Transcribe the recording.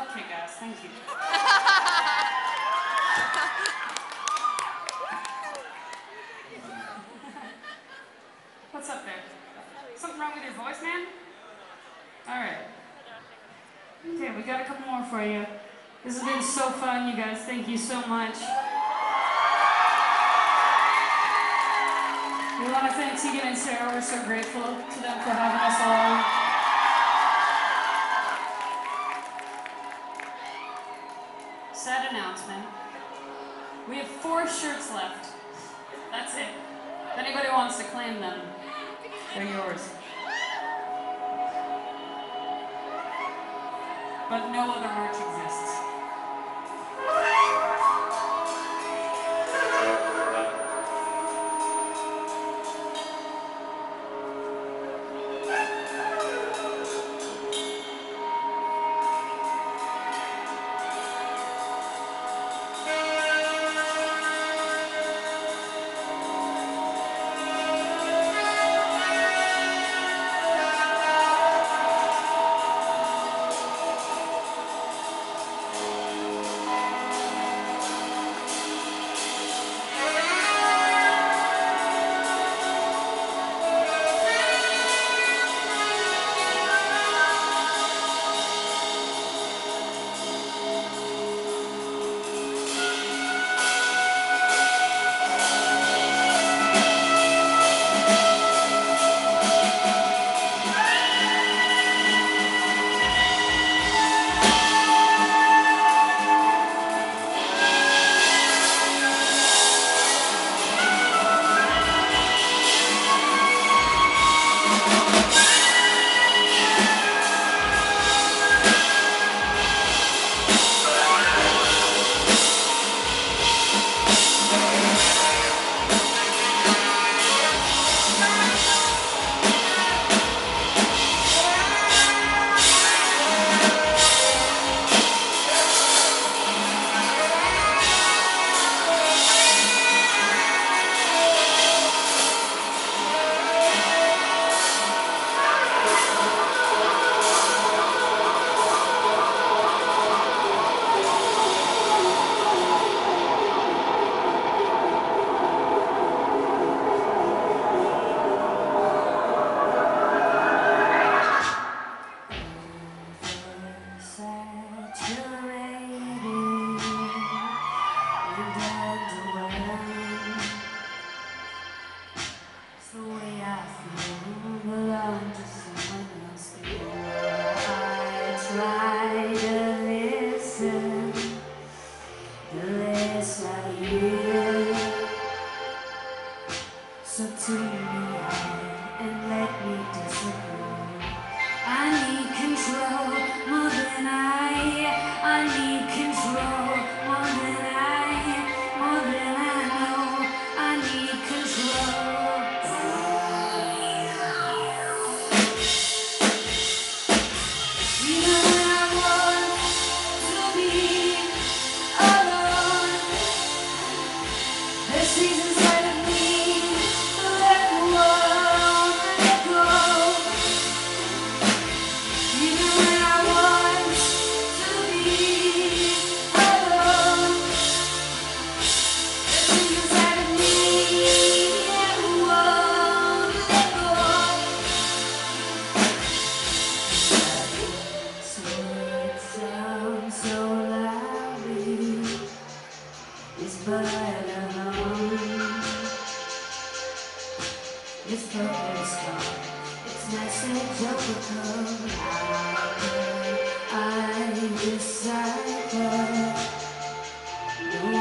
felt kick-ass. Thank you. What's up there? Something wrong with your voice, man? All right. Okay, we got a couple more for you. This has been so fun, you guys. Thank you so much. We want to thank Tegan and Sara. We're so grateful to them for having us all. Sad announcement. We have four shirts left. That's it. If anybody wants to claim them, they're yours. But no other merch exists. Please come, please come. It's nice and tropical. I, I that. No